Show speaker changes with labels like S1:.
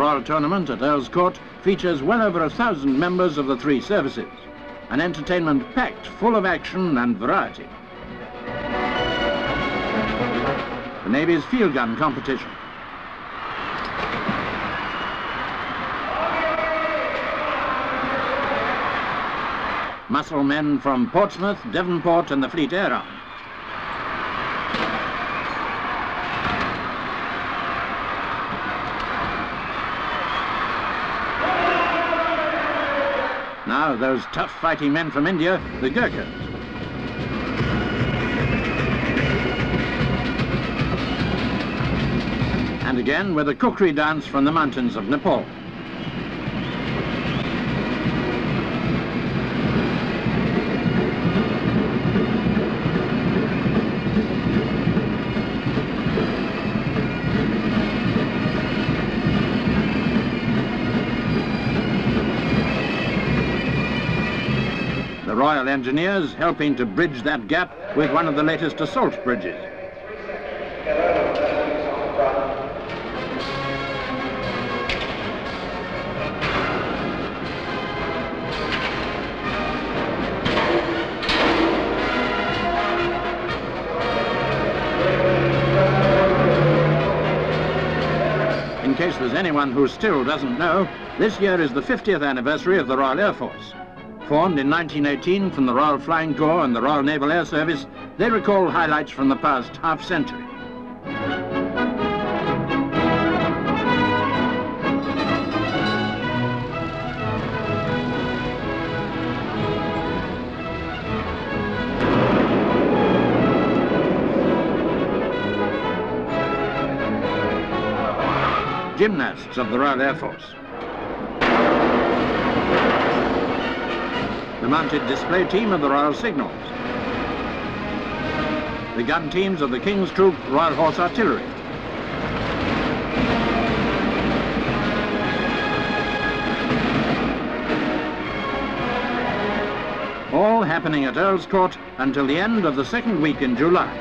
S1: Royal Tournament at Earl's Court features well over a thousand members of the three services. An entertainment packed full of action and variety. The Navy's field gun competition. Muscle men from Portsmouth, Devonport and the Fleet Air Arm. Now those tough fighting men from India, the Gurkhas. And again with a kukri dance from the mountains of Nepal. The Royal Engineers helping to bridge that gap with one of the latest assault bridges. In case there's anyone who still doesn't know, this year is the 50th anniversary of the Royal Air Force. Formed in 1918 from the Royal Flying Corps and the Royal Naval Air Service, they recall highlights from the past half century. Gymnasts of the Royal Air Force. Mounted display team of the Royal Signals, the gun teams of the King's Troop Royal Horse Artillery, all happening at Earl's Court until the end of the second week in July.